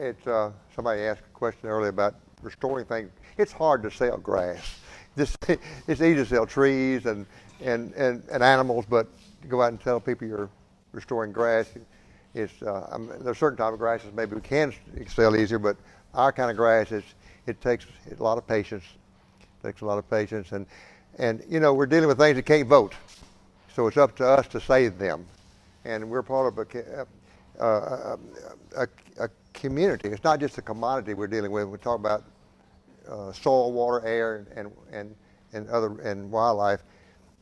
it's uh, somebody asked a question earlier about restoring things. It's hard to sell grass. This, it's easy to sell trees and, and, and, and animals, but to go out and tell people you're restoring grass, it's, uh, I mean, there's certain type of grasses maybe we can sell easier, but our kind of grass, is, it takes a lot of patience. It takes a lot of patience. And, and, you know, we're dealing with things that can't vote. So it's up to us to save them. And we're part of a, uh, a, a, community. It's not just a commodity we're dealing with. We talk about uh, soil, water, air, and, and, and other and wildlife.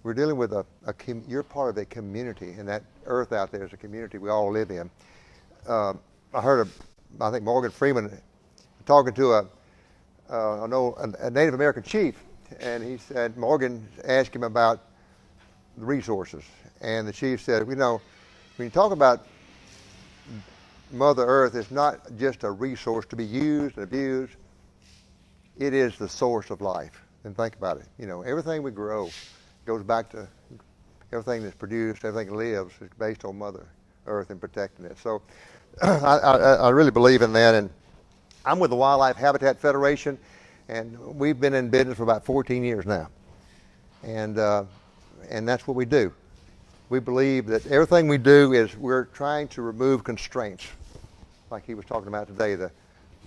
We're dealing with a, a you're part of a community, and that earth out there is a community we all live in. Uh, I heard, a, I think Morgan Freeman talking to a, uh, an old, a Native American chief, and he said Morgan asked him about the resources, and the chief said, you know, when you talk about Mother Earth is not just a resource to be used and abused. It is the source of life. And think about it. You know, everything we grow goes back to everything that's produced, everything that lives is based on Mother Earth and protecting it. So I, I, I really believe in that. And I'm with the Wildlife Habitat Federation, and we've been in business for about 14 years now. And, uh, and that's what we do. We believe that everything we do is we're trying to remove constraints like he was talking about today, the,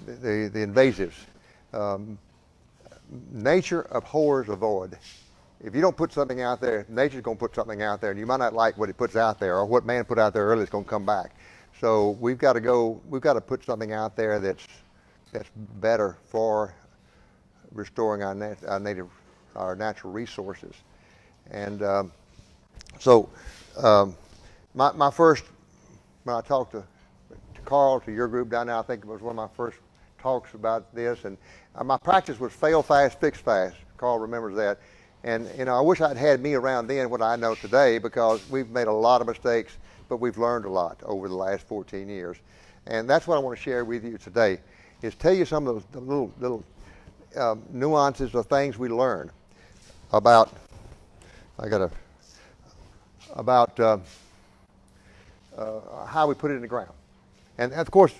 the, the invasives. Um, nature abhors a void. If you don't put something out there, nature's going to put something out there, and you might not like what it puts out there or what man put out there earlier is going to come back. So we've got to go. We've got to put something out there that's that's better for restoring our, nat- our native, our natural resources. And um, so, um, my my first when I talked to Carl, to your group down there. I think it was one of my first talks about this. And uh, my practice was fail fast, fix fast. Carl remembers that. And you know, I wish I'd had me around then what I know today because we've made a lot of mistakes, but we've learned a lot over the last 14 years. And that's what I want to share with you today, is tell you some of the little little um, nuances of things we learn about. I got a about uh, uh, how we put it in the ground. And of course,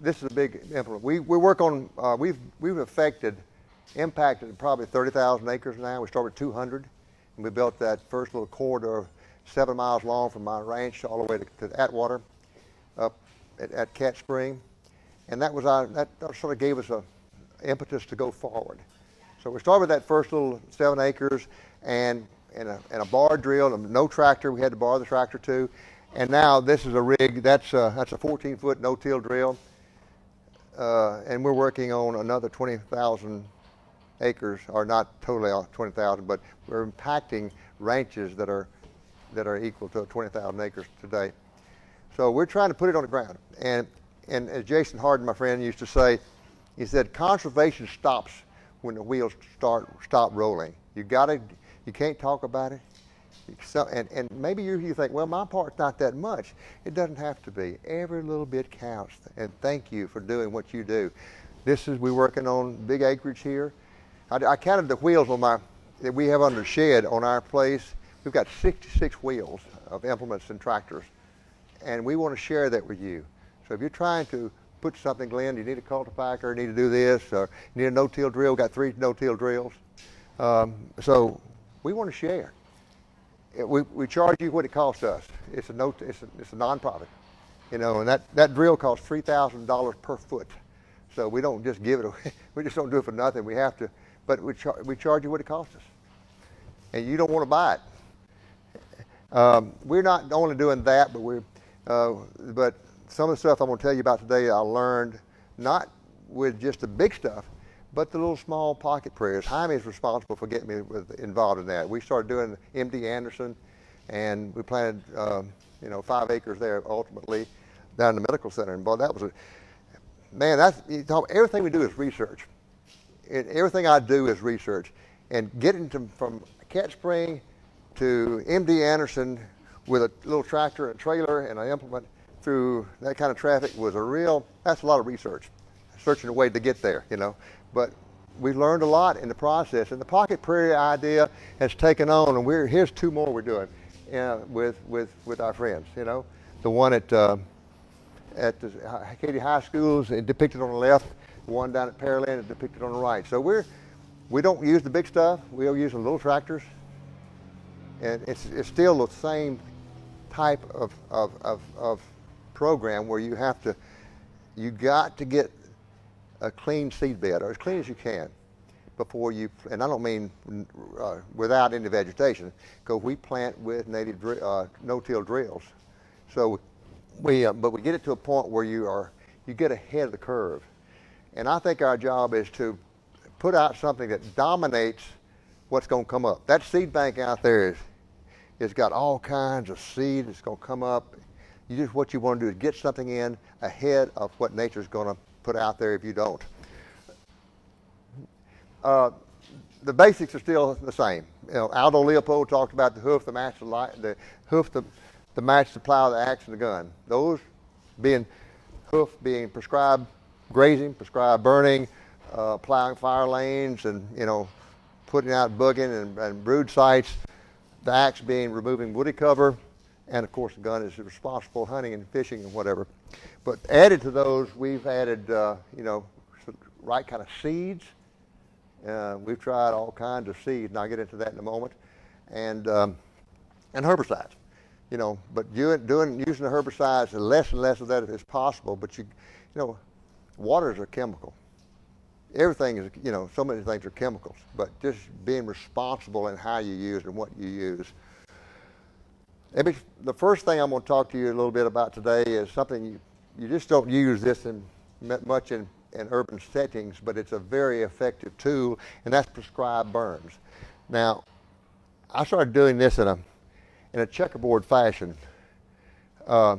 this is a big implement. We, we work on, uh, we've, we've affected, impacted probably 30,000 acres now. We started with 200, and we built that first little corridor seven miles long from my ranch all the way to, to Attwater up at, at Cat Spring. And that was our, that sort of gave us a impetus to go forward. So we started with that first little seven acres and, and, a, and a bar drill, no tractor. We had to borrow the tractor too. And now this is a rig, that's a, that's a 14 foot no-till drill. Uh, and we're working on another 20,000 acres, or not totally 20,000, but we're impacting ranches that are, that are equal to 20,000 acres today. So we're trying to put it on the ground. And, and as Jason Harden, my friend, used to say, he said, conservation stops when the wheels start stop rolling. You gotta, you can't talk about it. So, and, and maybe you, you think, well, my part's not that much. It doesn't have to be. Every little bit counts. And thank you for doing what you do. This is, we're working on big acreage here. I, I counted the wheels on my, that we have under shed on our place. We've got 66 wheels of implements and tractors. And we want to share that with you. So if you're trying to put something, Glenn, you need a cultipacker, you need to do this, or you need a no-till drill, We've got three no-till drills. Um, so we want to share we, we charge you what it costs us. It's a no, it's a, it's a nonprofit, you know, and that, that drill costs three thousand dollars per foot. So we don't just give it away. We just don't do it for nothing. We have to, but we, char- we charge you what it costs us, and you don't want to buy it. Um, we're not only doing that, but we're, uh, but some of the stuff I'm going to tell you about today, I learned not with just the big stuff, but the little small pocket prairies. Is responsible for getting me with, involved in that. We started doing MD Anderson, and we planted, um, you know, five acres there ultimately down in the medical center. And boy, that was a man. That's you talk, everything we do is research. It, everything I do is research, and getting to, from Cat Spring to MD Anderson with a little tractor and trailer and an implement through that kind of traffic was a real. That's a lot of research, searching a way to get there. You know, but we learned a lot in the process. And the pocket prairie idea has taken on, and we're here's two more we're doing uh, with with with our friends. You know, the one at uh, at the Katy High Schools is depicted on the left, one down at Pearland is depicted on the right. So we're, we don't use the big stuff. We'll use the little tractors. And it's, it's still the same type of, of, of, of program where you have to, you got to get a clean seed bed, or as clean as you can, before you, and I don't mean uh, without any vegetation, because we plant with native uh, no-till drills. So we, uh, but we get it to a point where you are, you get ahead of the curve. And I think our job is to put out something that dominates what's going to come up. That seed bank out there is, it's got all kinds of seed that's going to come up. You just what you want to do is get something in ahead of what nature's going to put out there if you don't. Uh, the basics are still the same. You know, Aldo Leopold talked about the hoof, the match, the, light, the hoof, the, the match, the plow, the axe, and the gun. Those being hoof being prescribed grazing, prescribed burning, uh, plowing fire lanes, and you know, putting out bugging and, and brood sites. The axe being removing woody cover, and of course the gun is responsible hunting and fishing and whatever. But added to those, we've added uh, you know right kind of seeds. Uh, we've tried all kinds of seeds, and I'll get into that in a moment, and um, and herbicides. You know, but doing, doing using the herbicides, less and less of that is possible. But you, you know, waters are chemical everything is, you know, so many things are chemicals, but just being responsible in how you use and what you use. The first thing I'm going to talk to you a little bit about today is something you, you just don't use this in much in, in urban settings, but it's a very effective tool, and that's prescribed burns. Now, I started doing this in a in a checkerboard fashion. Uh,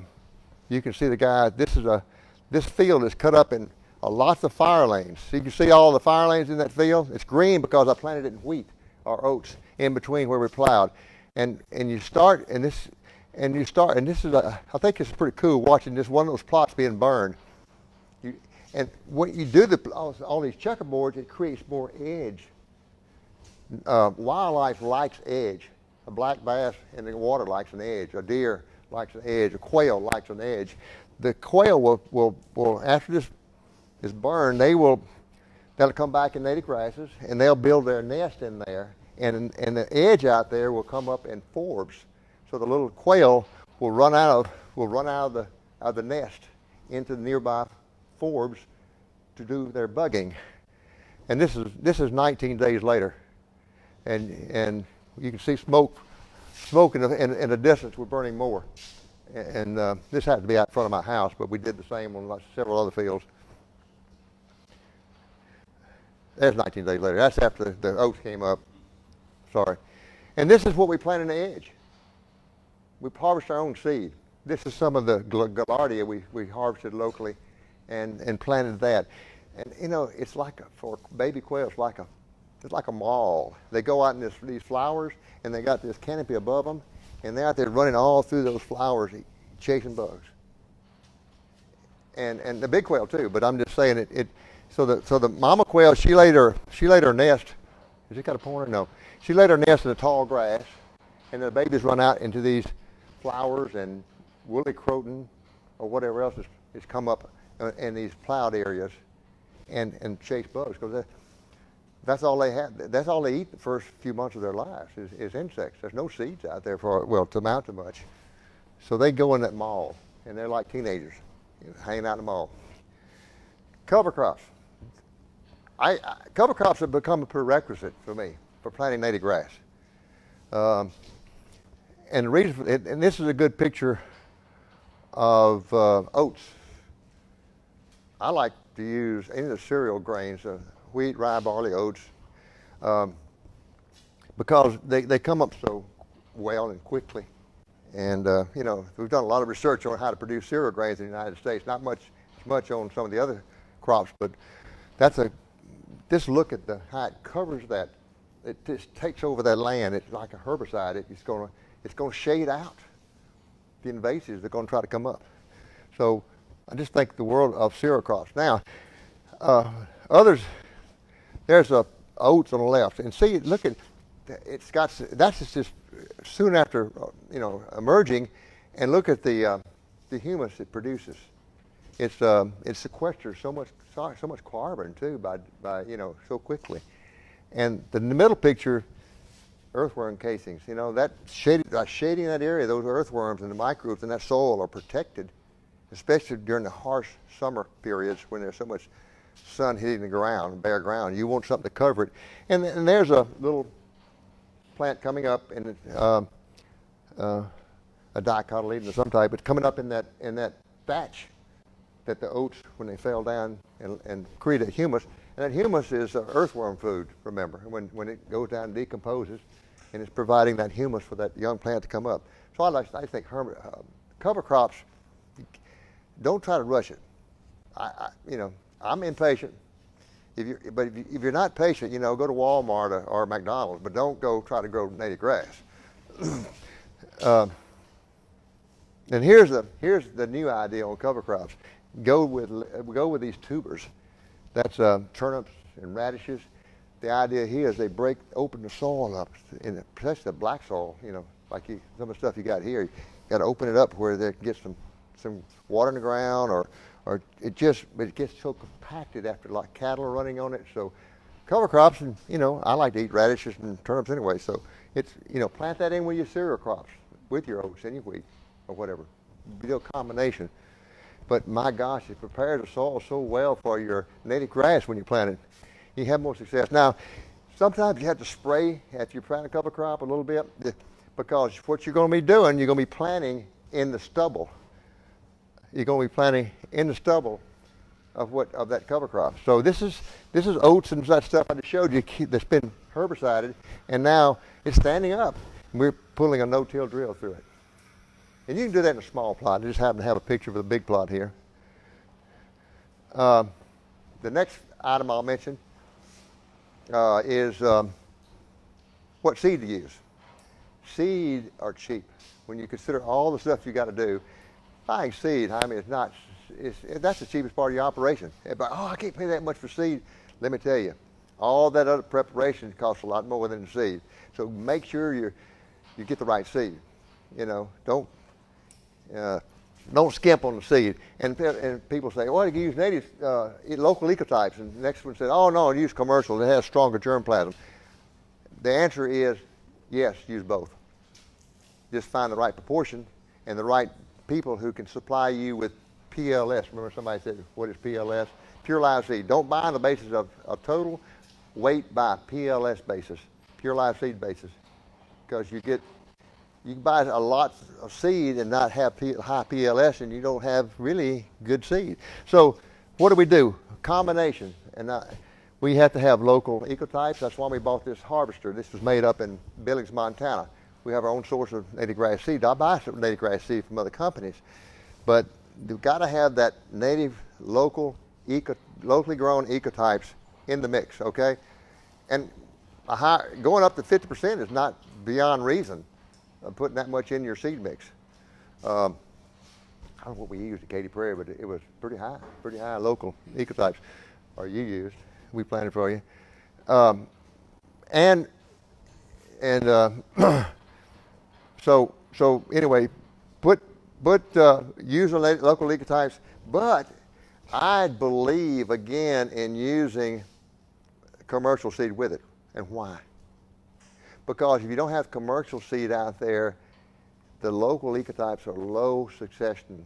you can see the guy. This is a this field is cut up in uh, lots of fire lanes. So you can see all the fire lanes in that field. It's green because I planted it in wheat or oats in between where we plowed. And and you start and this and you start and this is a, I think it's pretty cool watching this one of those plots being burned. You, and when you do the all these checkerboards, it creates more edge. Uh, wildlife likes edge. A black bass in the water likes an edge. A deer likes an edge. A quail likes an edge. The quail will, will, will after this is burned, they will they'll come back in native grasses and they'll build their nest in there. And, and the edge out there will come up in forbs. So the little quail will run out of will run out of the out of the nest into the nearby forbs to do their bugging. And this is this is 19 days later, and and you can see smoke smoke in the, in, in the distance. We're burning more, and uh, this had to be out front of my house, but we did the same on several other fields. That's 19 days later. That's after the oats came up. Sorry. And this is what we plant in the edge. We harvest our own seed. This is some of the gaillardia we, we harvested locally and, and planted that. And you know, it's like a, for baby quail, it's like a it's like a mall. They go out in this, these flowers and they got this canopy above them and they're out there running all through those flowers chasing bugs. And and the big quail too, but I'm just saying it, it so the so the mama quail she laid her she laid her nest. Has it got a pointer? No. She laid her nest in the tall grass, and the babies run out into these flowers and woolly croton or whatever else has, has come up uh, in these plowed areas, and and chase bugs because that, that's all they have. That's all they eat the first few months of their lives is, is insects. There's no seeds out there for well to amount to much. So they go in that mall, and they're like teenagers, hanging out in the mall. Cover crops. I, I, cover crops have become a prerequisite for me for planting native grass. Um, and the reason, for, and this is a good picture of uh, oats. I like to use any of the cereal grains, uh, wheat, rye, barley, oats, um, because they, they come up so well and quickly. And, uh, you know, we've done a lot of research on how to produce cereal grains in the United States, not much, much on some of the other crops, but that's a just look at the how it covers that. It just takes over that land. It's like a herbicide. it's going to it's going to shade out the invasives that are going to try to come up. So I just think the world of cereal crops. Now, uh, others, there's a oats on the left, and see, look at it's got that's just soon after you know emerging, and look at the uh, the humus it produces. It's um, it sequesters so much so much carbon too by by you know so quickly. And the, the middle picture, earthworm casings. You know that shading uh, shading that area, those earthworms and the microbes in that soil are protected, especially during the harsh summer periods when there's so much sun hitting the ground, bare ground. You want something to cover it. And, and there's a little plant coming up in um, uh, a dicotyledon of some type. It's coming up in that in that thatch that the oats, when they fell down and, and created humus, and that humus is uh, earthworm food. Remember, when when it goes down and decomposes, and it's providing that humus for that young plant to come up. So I like I think hermit, uh, cover crops. Don't try to rush it. I, I you know I'm impatient. If you're, but if, you, are not patient, you know, go to Walmart or, or, McDonald's, but don't go try to grow native grass. uh, and here's the here's the new idea on cover crops. Go with go with these tubers. That's uh, turnips and radishes. The idea here is they break open the soil up, in especially the black soil. You know, like you, some of the stuff you got here. You got to open it up where they can get some some water in the ground or or it just it gets so compacted after like cattle are running on it. So cover crops, and you know I like to eat radishes and turnips anyway. So it's you know plant that in with your cereal crops, with your oats and your wheat or whatever, a combination. But my gosh, it prepares the soil so well for your native grass when you plant it. You have more success. Now, sometimes you have to spray after you plant a cover crop a little bit because what you're going to be doing, you're going to be planting in the stubble you're going to be planting in the stubble of what of that cover crop. So this is this is oats and that stuff I just showed you that's been herbicided, and now it's standing up. We're pulling a no-till drill through it, and you can do that in a small plot. I just happen to have a picture of a big plot here. Uh, the next item I'll mention uh, is um, what seed to use. Seed are cheap when you consider all the stuff you got to do buying seed, I mean, it's not, it's, that's the cheapest part of your operation. Everybody, oh, I can't pay that much for seed. Let me tell you, all that other preparation costs a lot more than the seed. So make sure you you get the right seed. You know, don't uh, don't skimp on the seed. And, and people say, well, you can use native uh, local ecotypes. And the next one said, oh no, use commercial. It has stronger germplasm. The answer is yes, use both. Just find the right proportion and the right people who can supply you with PLS. Remember somebody said, what is PLS? Pure live seed. Don't buy on the basis of, a total weight by PLS basis, pure live seed basis. Because you get, you can buy a lot of seed and not have high PLS and you don't have really good seed. So what do we do? Combination. And I, we have to have local ecotypes. That's why we bought this harvester. This was made up in Billings, Montana we have our own source of native grass seed. I buy some native grass seed from other companies, but you've got to have that native, local, eco, locally grown ecotypes in the mix, okay? And high, going up to 50% is not beyond reason putting that much in your seed mix. Um, I don't know what we used at Katy Prairie, but it was pretty high, pretty high local ecotypes, or you used. We planted for you. Um, and and uh, So, so anyway, put, put uh, use local ecotypes, but I believe again in using commercial seed with it. And why? Because if you don't have commercial seed out there, the local ecotypes are low succession,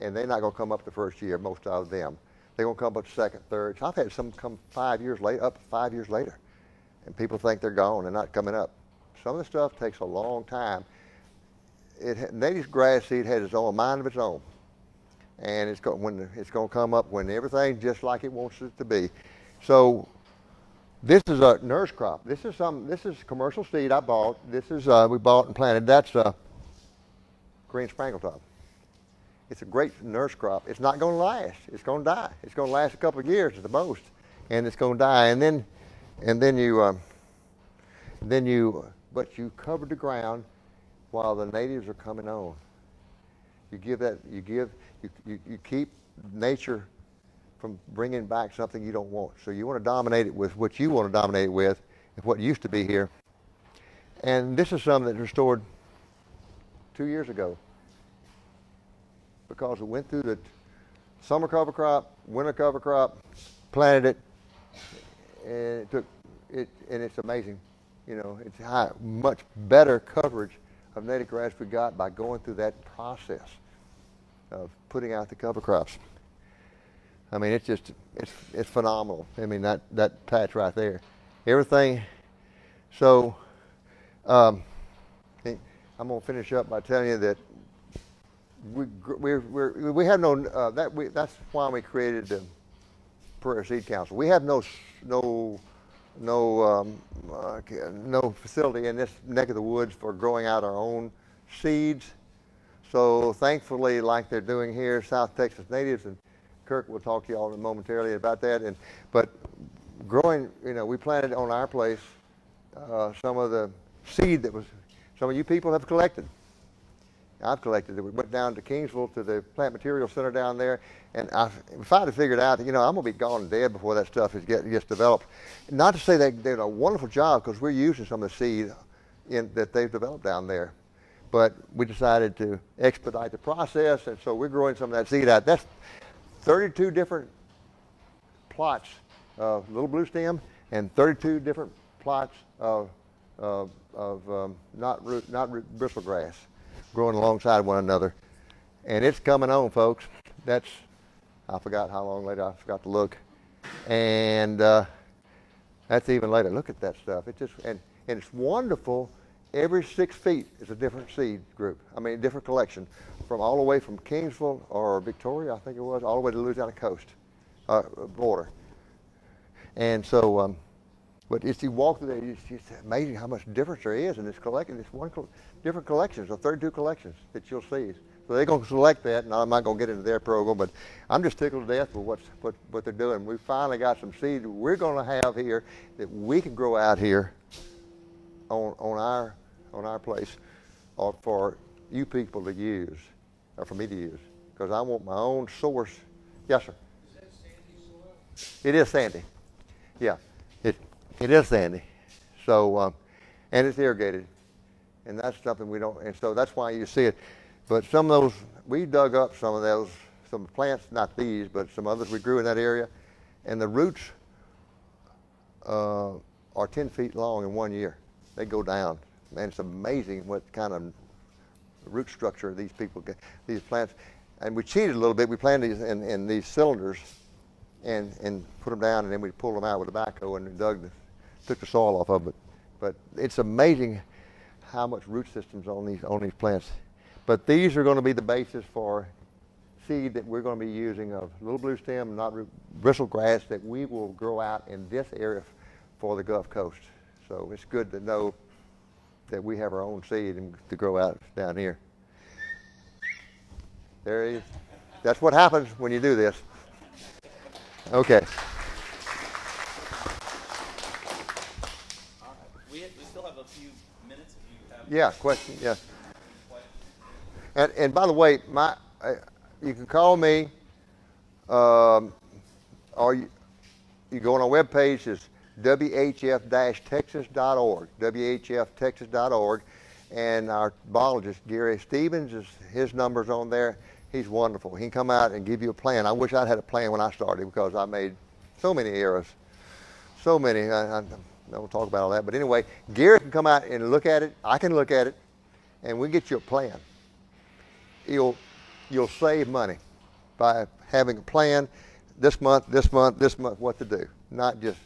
and they're not going to come up the first year, most of them. They're going to come up second, third. I've had some come five years later, up five years later, and people think they're gone and not coming up. Some of the stuff takes a long time it native grass seed has its own mind of its own, and it's going when it's going to come up when everything's just like it wants it to be. So this is a nurse crop. This is some. This is commercial seed I bought. This is uh, we bought and planted. That's a green top. It's a great nurse crop. It's not going to last. It's going to die. It's going to last a couple of years at the most, and it's going to die. And then, and then you, um, then you, but you cover the ground while the natives are coming on. You give that, you give, you, you, you keep nature from bringing back something you don't want. So you want to dominate it with what you want to dominate it with, and what used to be here. And this is something that restored two years ago because it went through the summer cover crop, winter cover crop, planted it, and it took it, and it's amazing. You know, it's high, much better coverage of native grass we got by going through that process of putting out the cover crops. I mean, it's just it's it's phenomenal. I mean, that that patch right there, everything. So, um, I'm gonna finish up by telling you that we we we we have no uh, that we that's why we created the Prairie Seed Council. We have no no no um, uh, no facility in this neck of the woods for growing out our own seeds. So thankfully, like they're doing here, South Texas natives, and Kirk will talk to you all momentarily about that. And but growing, you know, we planted on our place uh, some of the seed that was some of you people have collected. I've collected it. We went down to Kingsville to the plant material center down there, and I, I'd figured out, that, you know, I'm gonna be gone dead before that stuff is get, gets developed. Not to say they did a wonderful job because we're using some of the seed in, that they've developed down there, but we decided to expedite the process, and so we're growing some of that seed out. That's 32 different plots of little blue stem and 32 different plots of, of, of um, knotroot, not root bristlegrass growing alongside one another. And it's coming on, folks. That's, I forgot how long later, I forgot to look. And uh, that's even later. Look at that stuff. It just, and, and it's wonderful. Every six feet is a different seed group. I mean, a different collection from all the way from Kingsville or Victoria, I think it was, all the way to Louisiana coast uh, border. And so, um, but as you walk through there, it's, it's amazing how much difference there is in this collection. This one different collections, or 32 collections that you'll see. So they're going to select that, and I'm not going to get into their program, but I'm just tickled to death with what's, what, what they're doing. We finally got some seed we're going to have here that we can grow out here on, on, our, on our place or for you people to use, or for me to use, because I want my own source. Yes, sir. Is that sandy soil? It is sandy. Yeah, it, it is sandy. So, um, and it's irrigated and that's something we don't, and so that's why you see it. But some of those, we dug up some of those, some plants, not these, but some others we grew in that area, and the roots uh, are 10 feet long in one year. They go down. Man, it's amazing what kind of root structure these people get, these plants. And we cheated a little bit. We planted these in, in these cylinders and, and put them down, and then we pulled them out with a backhoe and dug the, took the soil off of it. But it's amazing how much root systems on these on these plants. But these are going to be the basis for seed that we're going to be using of little blue stem, not bristle grass that we will grow out in this area for the Gulf Coast. So it's good to know that we have our own seed and to grow out down here. There he is. That's what happens when you do this. Okay. All right. We, have, we still have a few minutes if you have. Yeah, question, yes. And, and by the way, my, uh, you can call me, um, or you, you go on our webpage, it's whf-texas.org, whf-texas.org, and our biologist, Gary Stevens, is, his number's on there. He's wonderful. He can come out and give you a plan. I wish I'd had a plan when I started because I made so many errors. So many. I, I, we'll talk about all that. But anyway, Gary can come out and look at it. I can look at it, and we get you a plan. You'll you'll save money by having a plan this month, this month, this month, what to do. Not just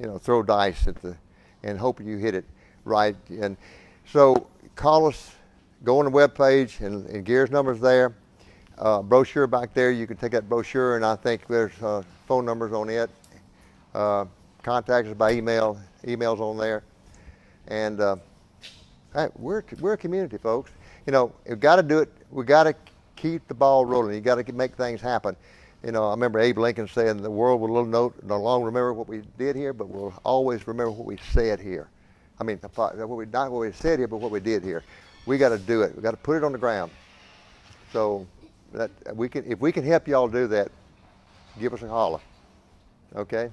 you know throw dice at the and hope you hit it right. And so call us. Go on the web page, and, and Gary's number's there. Uh, brochure back there. You can take that brochure, and I think there's uh, phone numbers on it. Uh, contact us by email. Emails on there. And uh, hey, we're, we're a community, folks. You know, we've got to do it. We've got to keep the ball rolling. You've got to make things happen. You know, I remember Abe Lincoln saying the world will no, no longer remember what we did here, but we'll always remember what we said here. I mean, what we, not what we said here, but what we did here. We got to do it. We got to put it on the ground. So that we can, if we can help y'all do that, give us a holler. Okay.